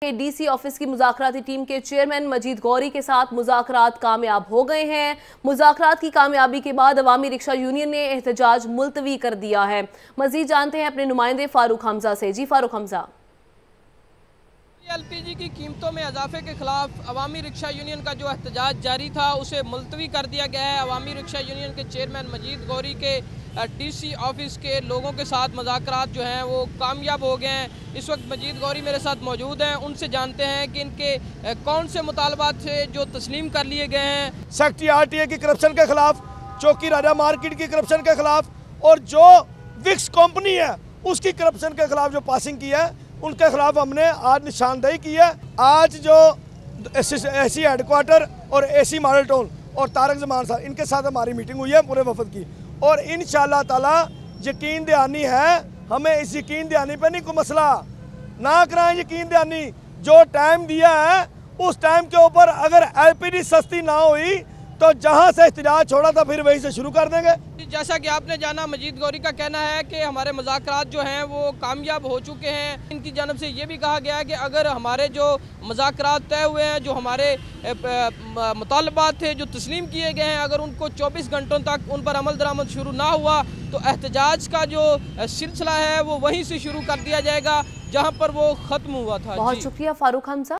کہ D C office کی مذاکراتی team کے چیئرمین مجید گوری کے ساتھ مذاکرات کامیاب ہو گئے ہیں۔ مذاکرات کی کامیابی کے بعد عوامی رکشہ یونین نے احتجاج ملتوی کر دیا ہے۔ مزید جانتے ہیں اپنے نمائندے فاروق حمزہ سے۔ جی فاروق حمزہ۔ ایل پی جی کی قیمتوں میں اضافے کے خلاف عوامی رکشہ یونین کا جو احتجاج جاری تھا، اسے ملتوی کر دیا گیا ہے۔ عوامی رکشہ یونین کے چیئرمین مجید گوری کے ڈی سی آفس کے لوگوں کے ساتھ مذاکرات جو ہیں وہ کامیاب ہو گئے ہیں۔ اس وقت مجید گوری میرے ساتھ موجود ہیں۔ ان سے جانتے ہیں کہ ان کے کون سے مطالبات سے جو تسلیم کر لیے گئے ہیں۔ سیکٹری آر ٹی اے کی کرپشن کے خلاف، چوکی راجہ مارکیٹ کی کرپشن کے خلاف، اور جو وکس کمپنی ہے، اس کی کرپشن کے خلاف جو پاسنگ کی ہے، ان کے خلاف ہم نے آج نشاندہی کی ہے۔ آج جو اے سی ہیڈ کوارٹر اور اے سی ماڈل ٹون اور تارک زمان صاحب، ان کے ساتھ ہماری میٹنگ ہوئی ہے پورے وفد کی۔ اور انشاءاللہ تعالی یقین دہانی ہے، ہمیں اس یقین دہانی پہ نہیں کوئی مسئلہ۔ نہ کرائیں یقین دہانی جو ٹائم دیا ہے، اس ٹائم کے اوپر اگر ایل پی ڈی سستی نہ ہوئی تو جہاں سے احتجاج چھوڑا تھا پھر وہیں سے شروع کر دیں گے۔ جیسا کہ آپ نے جانا مجید گوری کا کہنا ہے کہ ہمارے مذاکرات جو ہیں وہ کامیاب ہو چکے ہیں۔ ان کی جانب سے یہ بھی کہا گیا ہے کہ اگر ہمارے جو مذاکرات طے ہوئے ہیں جو ہمارے مطالبات تھے جو تسلیم کیے گئے ہیں اگر ان کو چوبیس گھنٹوں تک ان پر عمل درآمد شروع نہ ہوا تو احتجاج کا جو سلسلہ ہے وہ وہیں سے شروع کر دیا جائے گا جہاں پر وہ ختم ہوا تھا۔ بہت جی۔ شکریہ فاروق حمزہ